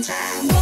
time.